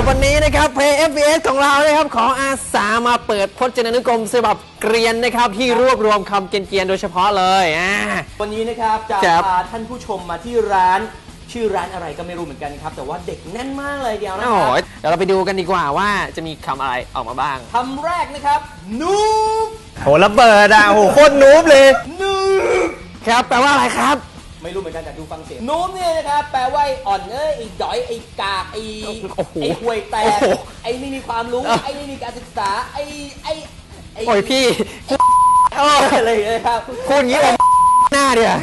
รับวันนี้นะครับ Play FPS ของเรานะครับขออาสามาเปิดพจนานุกรมฉบับเกรียนนะครับ ที่รวบรวมคำเกรียนๆโดยเฉพาะเลยอ่า วันนี้นะครับจะครับพาท่านผู้ชมมาที่ร้าน ชื่อร้านอะไรก็ไม่รู้เหมือนกันครับ แต่ว่าเด็กแน่นมากเลยเดียวนะโอ้คโหรับเดี๋ยวเราไปดูกันดีกว่าว่าจะมีคำอะไรออกมาบ้าง คำแรกนะครับนูบโหระเบิดอะโหโคตรนูบเลยนูบครับแปลว่าอะไรครับ ไม่รู้เหมือนกันแต่ดูฟังเสียงนูบเนี่ยนะครับแปลว่าไอ้อ่อนเอ้ยไอ้ด้อยไอ้กากไอ้โอ้โหไอ้ห่วยแตโอ้กโห ไอ้ไม่มีความรู้เออไอ้ไม่มีการศึกษาไอ้ไอ้ไอ้โอ้ยพี่โอ้ยอะไรเลยครับพูดงี้อมหน้าเดียว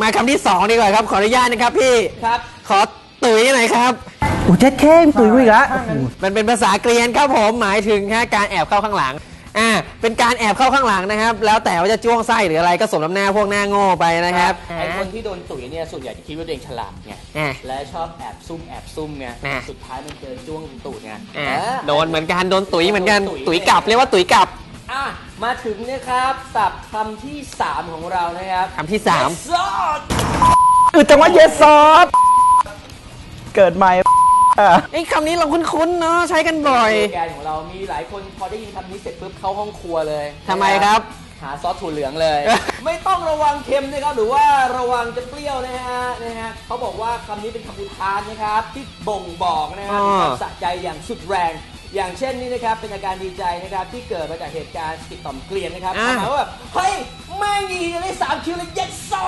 มาคำที่สองดีกว่าครับ ขออนุญาตนะครับพี่ ครับ ขอตุ๋ยหน่อยครับอู้เจ็ดเข้มตุ๋ยกูอีกละมันเป็นภาษาเกรียนครับผมหมายถึงแค่การแอบเข้าข้างหลัง อ่าเป็นการแอบเข้าข้างหลังนะครับ แล้วแต่ว่าจะจ้วงไส้หรืออะไรก็สมน้ำหน้าพวกหน้าโง่ไปนะครับไอ้คนที่โดนตุ๋ยเนี่ยส่วนใหญ่จะคิดว่าตัวเองฉลาดไงอ่า และชอบแอบซุ่มแอบซุ่มไงอะ สุดท้ายมันเจอจ้วงตูดไงอ่าเออ โดนเหมือนกันโดนตุ๋ยเหมือนกันโดนตุ๋ยกลับเรียกว่าตุ๋ยกลับ อะมาถึงนะครับศัพท์คำที่ 3 ของเรานะครับคำที่สาม ซอสอึดจังหวะเยสซอสเกิดใหม่อะ ไอ้คำนี้เราคุ้นๆเนาะใช้กันบ่อย แกนของเรามีหลายคนพอได้ยินคำนี้เสร็จปุ๊บเข้าห้องครัวเลยทำไมครับ หาซอสถั่วเหลืองเลย ไม่ต้องระวังเค็มนะครับหรือว่าระวังจะเปรี้ยวนะฮะนะฮะเขาบอกว่าคำนี้เป็นคำอุทานนะครับที่บ่งบอกนะครับอ๋อ ถึงความสะใจอย่างสุดแรง อย่างเช่นนี่นะครับเป็นอาการดีใจนะครับที่เกิดมาจากเหตุการณ์ติดต่อมเกลียนนะครับหมายว่าแบบเฮ้ยแม่งยีได้สามคิวเลยยัดซอ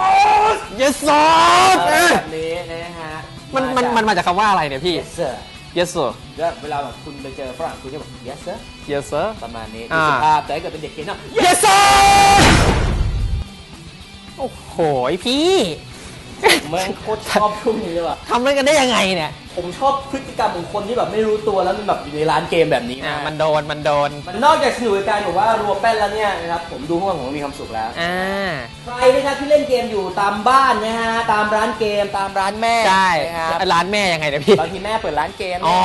ส yes sir แบบนี้นะฮะ มันมันมันมาจากคำว่าอะไรเนี่ยพี่ yes sir yes sir แล้วเวลาแบบคุณไปเจอฝรั่งคุณจะบอก yes sir yes sir ประมาณนี้อ่าดูสุภาพแต่ถ้าเกิดเป็นเด็กเกรียนเนาะ yes sir โอ้โหพี่ เมืองโคตรชอบช่วงนี้เลยว่ะทำด้วยกันได้ยังไงเนี่ยผมชอบพฤติกรรมของคนที่แบบไม่รู้ตัวแล้วมันแบบอยู่ในร้านเกมแบบนี้อ่านะมันโดนมันโดนมันนอกจากสนุกกับการแบบว่ารัวแป้นแล้วเนี่ยนะครับผมดูพวกมันผมก็มีความสุขแล้ว อ่าใครนะครับที่เล่นเกมอยู่ตามบ้านนะฮะตามร้านเกมตามร้านแม่ใช่นะครับร้านแม่ยังไงเนี่ยพี่บางทีแม่เปิดร้านเกมอ๋เนี่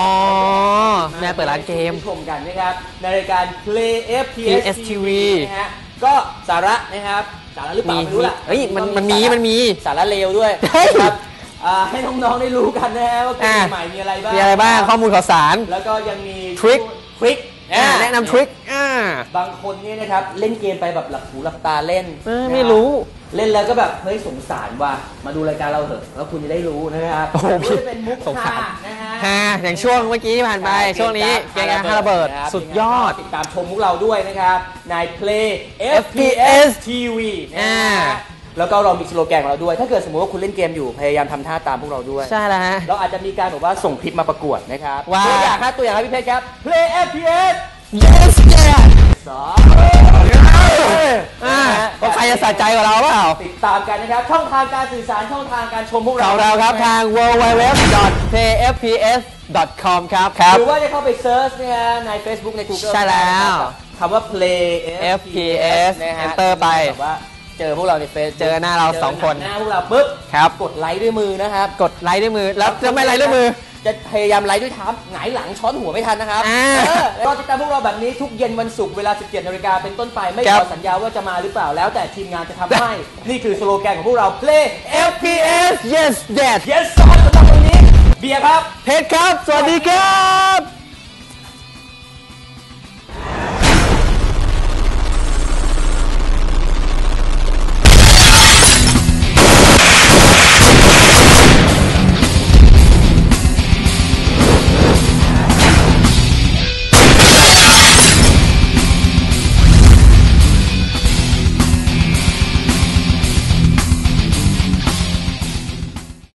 อยแม่เปิดร้านเกม ชมกันนะครับในรายการ Play FPS PS TV นะฮะ ก็สาระนะครับ สาระหรือเปล่ามีไม่รู้ล่ะเฮ้ยมันมันมีสาระมันมีสาระเลวด้วยเฮ้ยนะครับอ่าให้น้องๆได้รู้กันนะฮะว่าเกอะมใหม่มีอะไรบ้างมีอะไรบ้างข้อมูลข่าวสาร แล้วก็ยังมีทริคทริคอ่าแนะนำทริคอ่าบางคนเนี่ยนะครับ เล่นเกมไปแบบหลับหูหลับตาเล่นเออนะครับไม่รู้ เล่นแล้วก็แบบเฮ้ยสงสารว่ะมาดูรายการเราเถอะแล้วคุณจะได้รู้นะครับโอ้โหหรือว่าจะเป็นมุกสงสารฮานะฮะฮะอย่างช่วงเมื่อกี้ที่ผ่านไป ช่วงนี้เกมการฮาระเบิดนะครับสุดยอด ติดตามชมพวกเราด้วยนะครับ ใน Play FPS FPS TV นะอ่าฮะแล้วก็เรามีสโลแกนของเราด้วย ถ้าเกิดสมมติว่าคุณเล่นเกมอยู่พยายามทำท่าตามพวกเราด้วย ใช่แล้วฮะ เราอาจจะมีการแบบว่าส่งคลิปมาประกวดนะครับว่าตัวอย่างครับตัวอย่างครับพี่เพชรครับ Play FPS yes yeah สองอ่าว่าใครจะสะใจกว่าเราเปล่า ติดตามกันนะครับ ช่องทางการสื่อสารช่องทางการชมพวกเราของเราครับทาง www.playfps.com ครับครับ หรือว่าจะเข้าไป search นะฮะใน Facebook ใน Google ใช่แล้ว คำว่า Play FPS นะฮะ Enter ไป แบบว่าเจอพวกเราในเฟซเจอหน้าเราสองคน หน้าพวกเราปุ๊บ ครับ กดไลค์ด้วยมือนะครับ กดไลค์ด้วยมือ แล้วจะไม่ไลค์ด้วยมือ จะพยายามไลค์ด้วยเท้าหงายหลังช้อนหัวไม่ทันนะครับอ่า เออแล้วก็ติดตามพวกเราแบบนี้ทุกเย็นวันศุกร์เวลา 17นาฬิกาเป็นต้นไปไม่ครัขบอสัญญาว่าจะมาหรือเปล่าแล้วแต่ทีมงานจะทำให้ นี่คือสโลแกนของพวกเรา Play FPS yes that Yes ซอสสำหรับวันนี้เบียร์ครับ เพชรครับ สวัสดีครับ